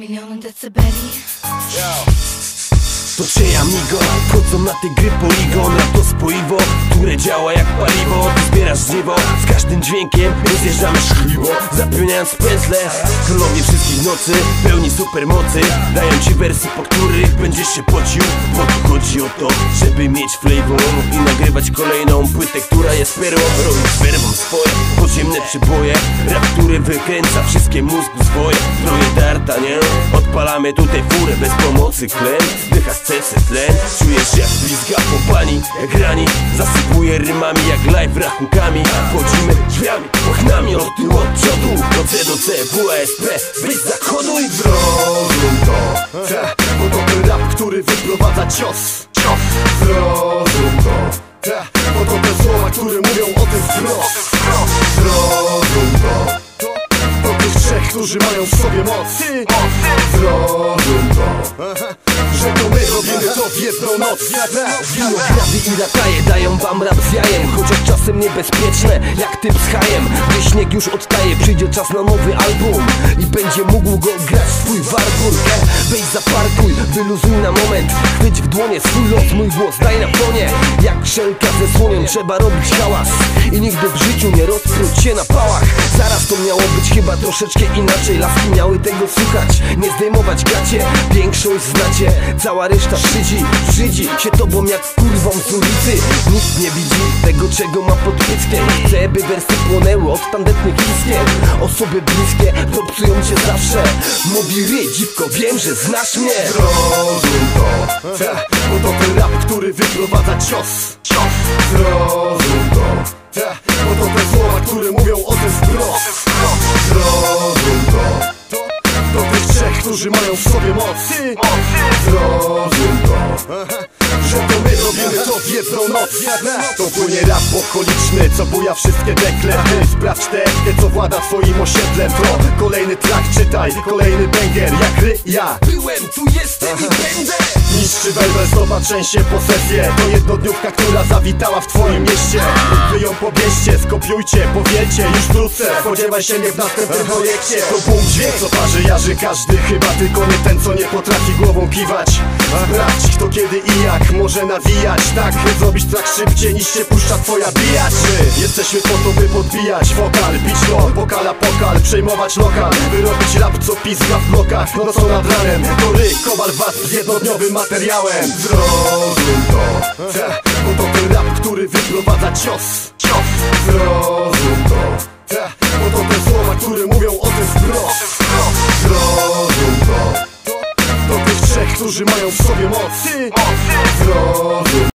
Miliony decybeli. To cię amigo, wchodzą na te gry poligon to spoiwo, które działa jak paliwo Ty zbierasz żniwo, z każdym dźwiękiem rozjeżdżamy szkliwo Zapełniając pędzle, królowie wszystkich nocy Pełni supermocy, dają ci wersy, po których będziesz się pocił. Bo tu chodzi o to, żeby mieć flavor I nagrywać kolejną płytę, która jest perłą. Robić werwą swoje, podziemne przyboje Rap, który wykręca wszystkie mózgu swoje. Troje darta, nie? Odpalamy tutaj furę bez pomocy Klen, dycha z cesy tlen Czujesz jak blizga po pani, jak rani. Zasypuje rymami jak live rachunkami. Wchodzimy drzwiami, oknami od tyłu, od przodu. Do C do C, WSP, wyjdź zachodu i Zrozum to, te, bo to ten rap, który wyprowadza cios. Cios Zrozum to, te, bo to te słowa, które mówią o tym wprost którzy mają w sobie moc. Zrozum to, że to my robimy to w jedną noc. Winogrady i lataje dają wam rap z jajem. Chociaż czasem niebezpieczne, jak typ z hajem. Gdy śnieg już odtaje, przyjdzie czas na nowy album. I będzie mógł go grać swój wargun e, Wejdź zaparkuj, wyluzuj na moment. Chwyć w dłonie. Swój los, mój głos daj na fonie Jak szelka ze słoniem trzeba robić hałas. I nigdy w życiu nie rozpróć się na pałach. Zaraz to miało być chyba troszeczkę inaczej. Laski miały tego słuchać, nie zdejmować gacie. Większość znacie, cała reszta szydzi Szydzi się tobą jak kurwą z ulicy. Nikt nie widzi tego czego ma pod pyskiem. Chcę by wersy płonęły od tandetnych istnień Osoby bliskie propsują cię zawsze. Mówi ry, dziwko, wiem, że znasz mnie. Zrozum to, te, bo ten rap, który wyprowadza cios. Cios. Zrozum to, bo te słowa, mają w sobie moc. Zrozum to, że to my robimy to w jedną noc. To płynie rap okoliczny, co buja wszystkie deklety Sprawdź tę co włada twoim osiedlem. To kolejny track, czytaj, kolejny banger Jak ry, ja. Byłem, tu jestem i będę. Niszczy werbel, zobacz częściej posesję To jednodniówka, która zawitała w twoim mieście. Wy ją pobierzcie, skopiujcie, powielcie Już wrócę, spodziewaj się mnie w następnym projekcie. To bum dźwięk, co parzy, jarzy każdy Chyba tylko nie ten, co nie potrafi głową kiwać. Sprawdź kto kiedy i jak może nawijać. Tak, zrobić tak szybciej niż się puszcza twoja bijacz My Jesteśmy po to, by podbijać wokal Bić no, pokala pokal, przejmować lokal. By robić rap, co pizga w blokach Nocą nad ranem, to ry, kowal was z jednodniowym materiałem. Zrozum to, bo to ten rap, który wyprowadza cios którzy mają w sobie moc. Zrozum